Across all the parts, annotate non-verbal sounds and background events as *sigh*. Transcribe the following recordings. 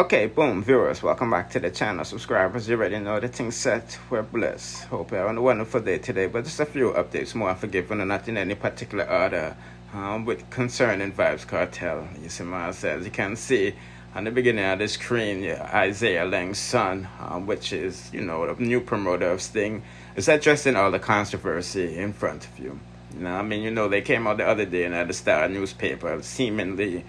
Okay, boom, viewers, welcome back to the channel. Subscribers, you already know the thing set. We're blessed. Hope you're a wonderful day today. But just a few updates, more forgiven and not in any particular order. Um, with concerning Vybz Kartel, You see, as you can see on the beginning of the screen, yeah, Isaiah Laing's son, um, which is, you know, the new promoter of Sting, is addressing all the controversy in front of you. You know, I mean, you know, they came out the other day and in the Star newspaper, seemingly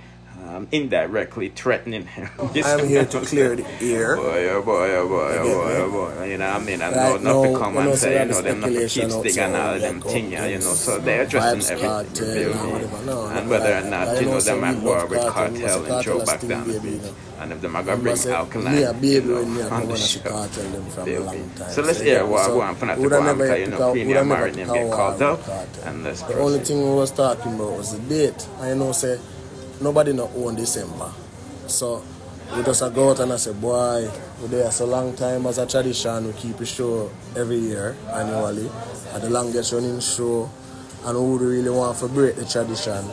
um, indirectly threatening him. *laughs* I'm here to clear the air. Boy, oh boy, oh boy, oh boy, oh boy. You know what I mean? I know Right not to come and say, you know, them not to keep sticking all them thing, oh, you know. So they're addressing everything, you feel and me? whatever. No, And no, whether or not, you know, know them at war with Kartel and Joe back down the beach. know. And if them are going to bring alkaline, me a baby you know, when me a on the show. Them from a Feel long me? time. So let's hear what I want from that to go on because, you know, out- Queenie woulda and never Mary pick name get out called up. And let's The only thing we was talking about was the date. I know say nobody not own December. So we just go out and I say, boy, we there so long time as a tradition, we keep a show every year annually. And the longest running show and who really want to break the tradition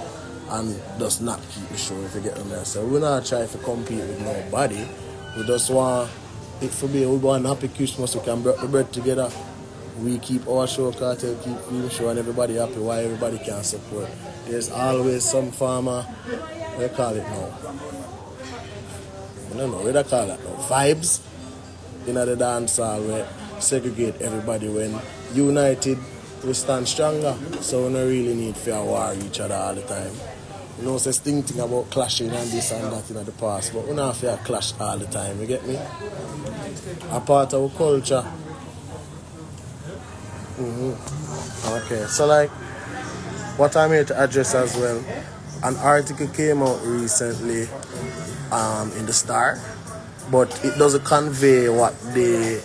and just not keep the show if you get I. So we're not trying to compete with nobody. We just want it for be we want happy Christmas, we can break the bread together. We keep our show Kartel, keep the show and everybody happy why everybody can support. There's always some farmer, what do call it now? I don't know, what do call it now? Vibes in the dance hall where segregate everybody when united we stand stronger. So we don't really need fear war each other all the time. You know, say thing thing about clashing and this and that in the past, but we don't fear clash all the time, you get me? A part of our culture. hmm Okay, so like what I'm here to address as well, an article came out recently um, in the Star, but it doesn't convey what the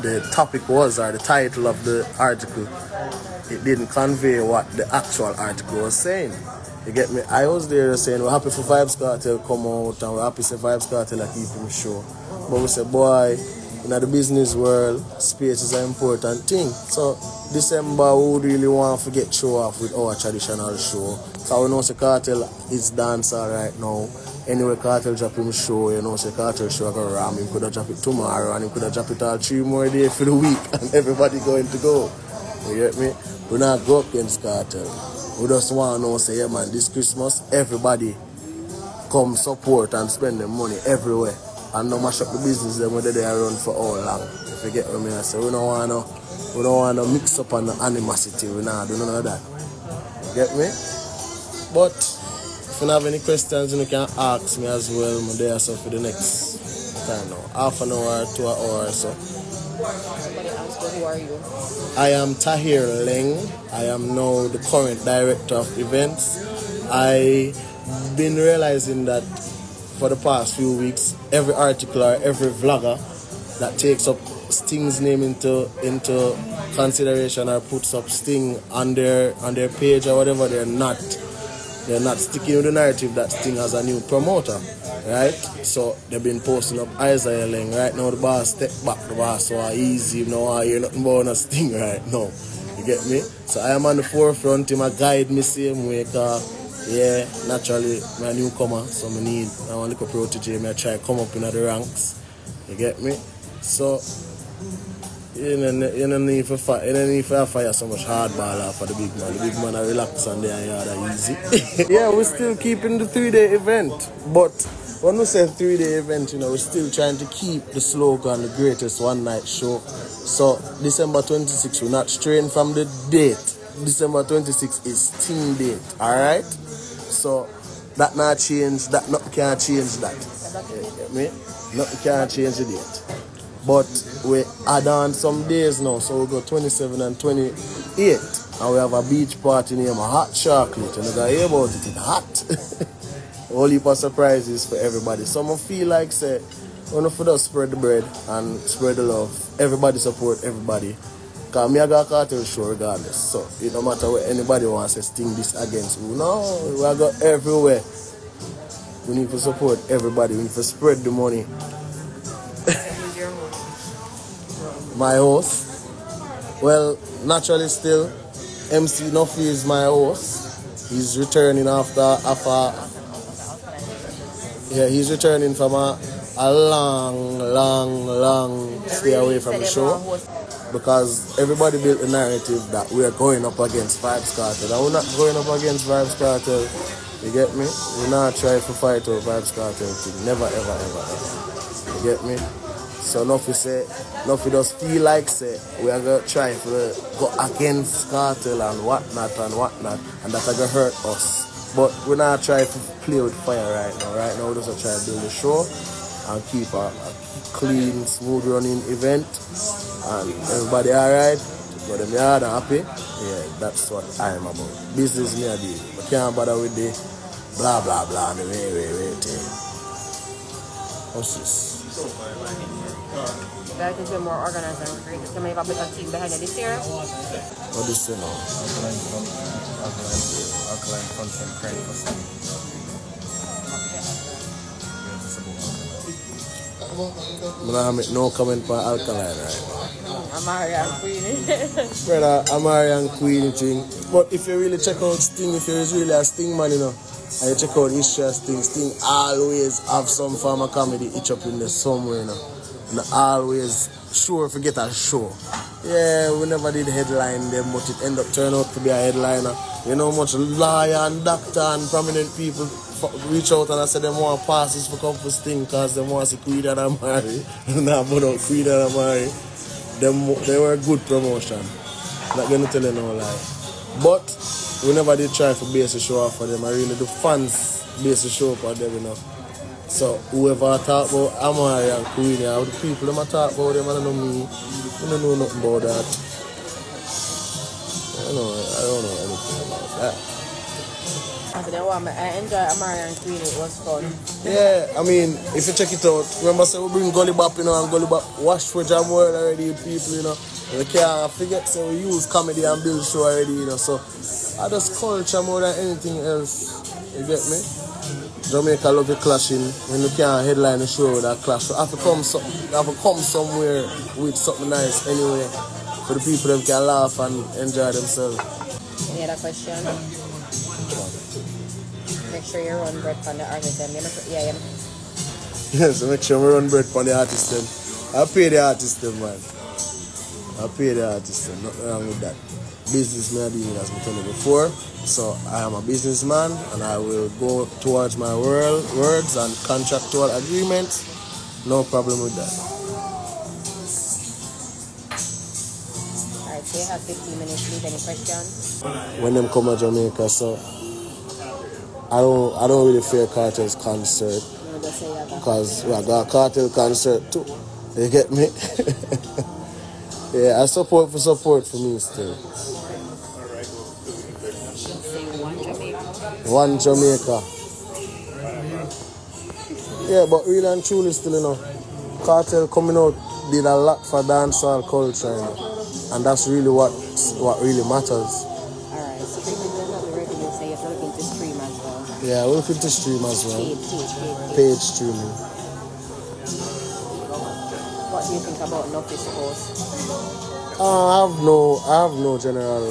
the topic was or the title of the article. It didn't convey what the actual article was saying. You get me? I was there saying we're happy for Vybz Kartel come out and we're happy for Vybz Kartel to keep him show. But we said boy, in the business world, space is an important thing. So December we really want to get show off with our traditional show. So we know the Kartel is dancer right now. Anyway, Kartel drop him show, you know, say Kartel show go ram, him could have drop it tomorrow and he could have drop it all three more days for the week *laughs* and everybody going to go. You get me? We not go against Kartel. We just want to know, say, yeah man, this Christmas, everybody come support and spend the money everywhere. And no mash up the business them whether they are run for all long. If you get what I mean, I say we don't want to we don't want to mix up on the animosity. We not do none of that. You get me? But if you have any questions, you can ask me as well. I'm there so for the next time now. Half an hour an hour or so. Somebody asked, who are you? I am Tahir Laing. I am now the current director of events. I been realizing that for the past few weeks, every article or every vlogger that takes up Sting's name into into consideration or puts up Sting on their on their page or whatever, they're not they're not sticking with the narrative that Sting has a new promoter, right? So they've been posting up Isaiah Laing. Right now, the boss step back, the boss so easy, you know, I hear nothing about a Sting *laughs* right now. You get me? So I am on the forefront, him a guide me same way, cause, yeah, naturally, I'm a newcomer, so I need, I want to look a protege, me I try to come up in the ranks. You get me? So, you don't, you don't need for fight, you don't need for fire so much hardball for the big man. The big man are relax and they are easy. *laughs* yeah, we're still keeping the three day event, but when we say three day event, you know, we're still trying to keep the slogan the greatest one night show. So December 26th, we're not straying from the date. December 26th is team date, alright? So that not change, that not can change that. You get me? Nothing can change the date. But we add on some days now, so we go 27 and 28. And we have a beach party named Hot Chocolate. And you gotta hear about it, it's hot. *laughs* Heap of surprises for everybody. Some of feel like say, when for just spread the bread and spread the love. Everybody support everybody. Cause me I got Kartel show regardless. So it don't matter what anybody wants to sting this against who. No, we go everywhere. We need to support everybody. We need to spread the money. *laughs* My host. Well, naturally still, MC Nuffy is my host. He's returning after after yeah, he's returning from a a long, long, long stay away from the show because everybody built a narrative that we are going up against Vybz Kartel. And we're not going up against Vybz Kartel. You get me? We're not trying to fight over Vybz Kartel thing. Never, ever, ever, ever. You get me? So nothing say, nothing just feel like say we are gonna try to go against Kartel and whatnot and whatnot, and that's gonna hurt us. But we're not trying to play with fire right now. Right now, we're just trying to build a show and keep a, a clean, smooth running event, and everybody alright. Got them yard and happy. Yeah, that's what I'm about. Business me I do. But can't bother with the blah blah blah and the way way way thing. What's this? That is more organized and great. Can we have a better team behind it this year? What is it now? Alkaline front, alkaline, alkaline front and crank for some. I'm no comment for alkaline right mm, now. Amari and Queenie. *laughs* Brother, Amari and Queen thing. But if you really check out Sting, if you're really a Sting man, you know, and you check out history of Sting, Sting always have some form of comedy itch up in there somewhere, you know. And always sure forget a show. Yeah, we never did headline them, but it end up turn out to be a headliner. You know, much lawyer and doctor and prominent people reach out and I say them want passes for for Sting because they want to see Queen and *laughs* Amari. nah, but no, Queen and Amari. Them, they were good promotion. Not gonna tell you no lie. But we never did try for base a show off for them. I really the fans base a show up for them, know. So whoever I talk about Amari and Queen, yeah, the people them a talk about them, I don't know me. I don't know nothing about that. I don't know, I don't know anything about that. After that one, I enjoy Amari and Queenie. It was fun. Yeah, I mean, if you check it out, remember say we bring Gully Bop, you know, and Gully Bop wash for Jamworld already, people, you know. We can't forget, so we use comedy and build show already, you know. So I just culture more than anything else. You get me? Jamaica love the clashing when you can't headline a show with that clash. So I have to come some, I have to come somewhere with something nice anyway. For the people them can laugh and enjoy themselves. Any other question? Make sure you're run bread from the artist. make- Yeah, yeah. Yeah, so make sure we run bread for the artist then. I pay the artist man. I pay the artist then. Nothing wrong with that. Business I deal as I told you before. So I am a businessman and I will go towards my world, words and contractual agreements. No problem with that. Alright, so you have 15 minutes. Leave any questions? When them come to Jamaica, so I don't I don't really fear Kartel's concert because we got a Kartel concert too. You get me? *laughs* yeah, I support for support for me still. one Jamaica. Yeah, but really and truly still, you know, Kartel coming out did a lot for dancehall culture, you know. And that's really what what really matters. Yeah, we're looking to stream as well. Paid, paid, paid. Page streaming. What do you think about Nuffy's post? Uh, I have no I have no general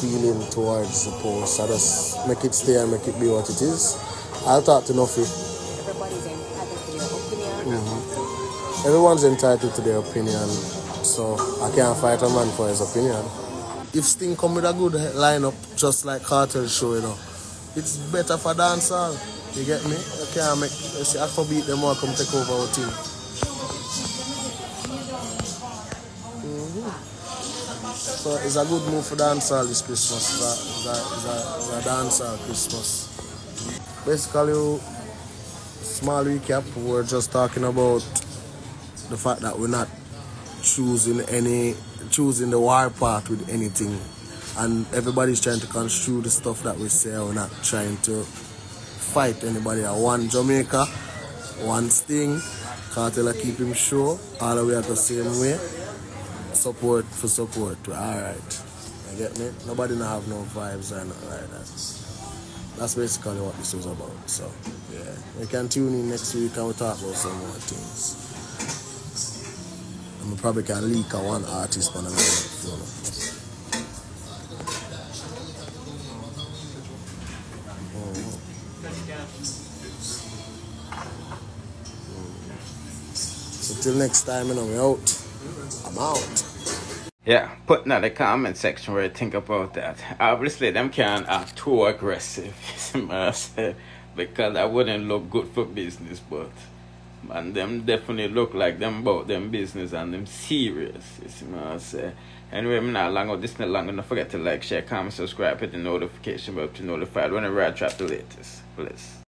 feeling towards the post. I just make it stay and make it be what it is. I'll talk to Nuffy. Everybody's entitled to their opinion. Everyone's entitled to their opinion, so I can't fight a man for his opinion. If Sting come with a good lineup, just like Kartel show, you know, it's better for dancehall. You get me? Okay, I make. You see, Afrobeat them all come take over our team. Mhm. So it's a good move for dancehall this Christmas. It's a, it's a, it's a, dancehall Christmas. Basically, small recap. We're just talking about the fact that we're not choosing any choosing the war part with anything and everybody's trying to construe the stuff that we say. We're not trying to fight anybody. One Jamaica one sting Kartel keep him sure. All the way at the same way. Support for support. Alright. You get me? Nobody not have no vibes or nothing like that. That's basically what this was about so yeah. We can tune in next week and we'll talk about some more things. And we probably can leak a one artist on another So till next time, know, we out. I'm out. Yeah, put in the comment section where you think about that. Obviously, them can't act too aggressive, *laughs* because that wouldn't look good for business, but man, them definitely look like them about them business and them serious. You see what I say? Anyway, I'm not long out this not long. Don't forget to like, share, comment, subscribe, hit the notification bell to be notified whenever I drop the latest. Bless.